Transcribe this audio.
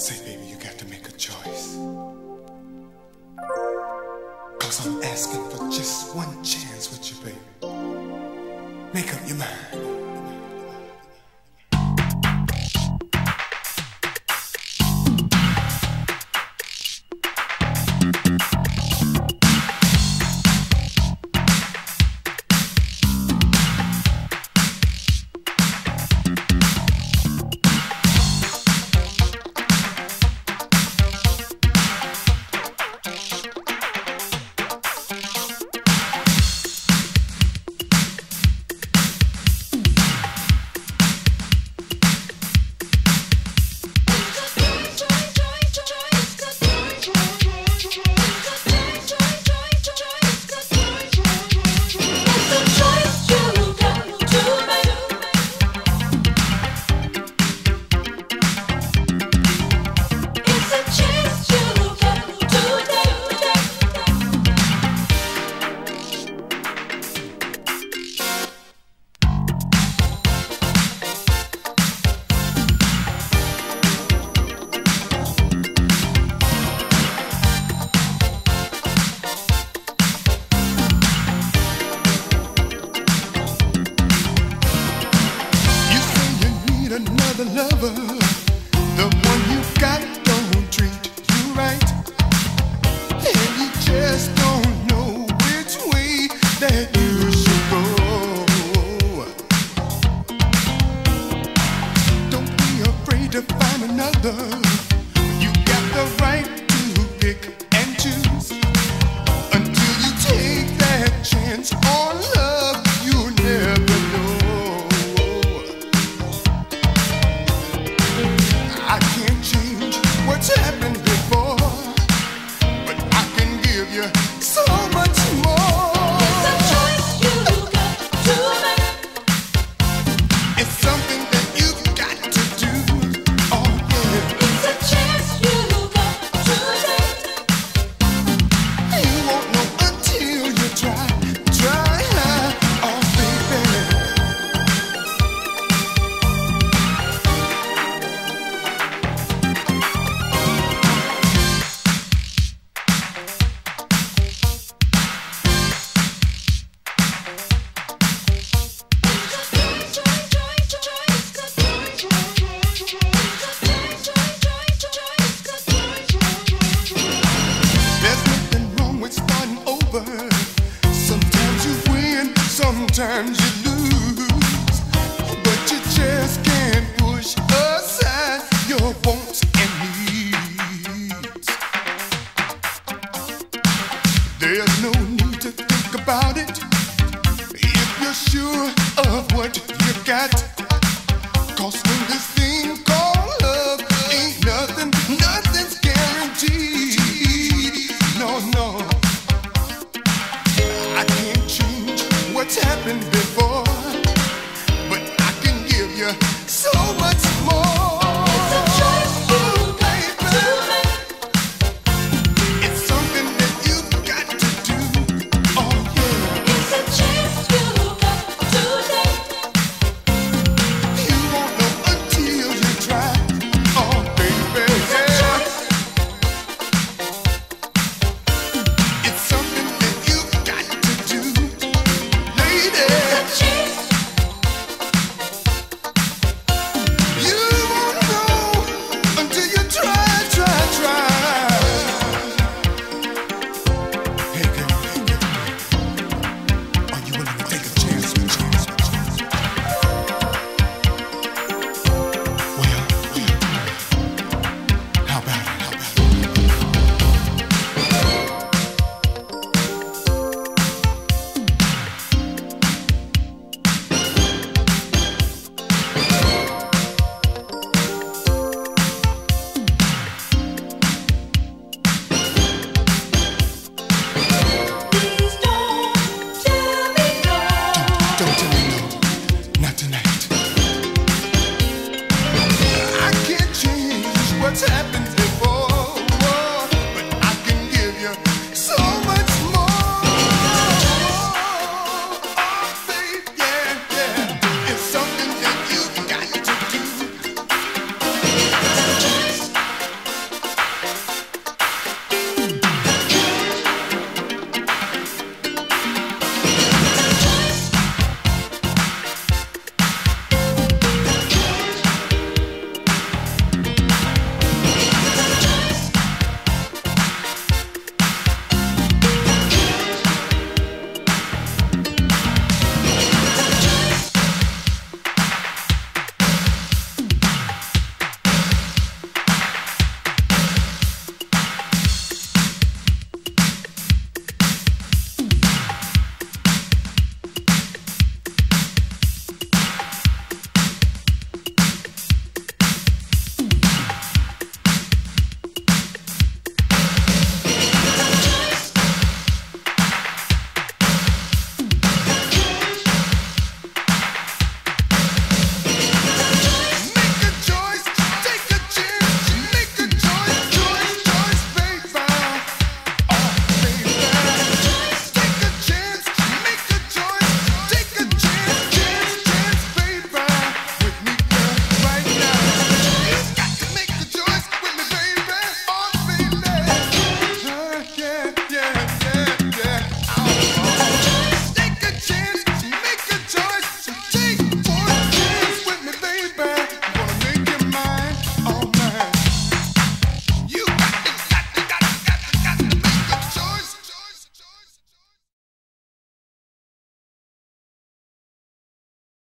Say, baby, you got to make a choice. Cause I'm asking for just one chance with you, baby. Make up your mind. lover, the one you got. sometimes you lose, but you just can't push aside your wants and needs. There's no need to think about it if you're sure of what you got. Cause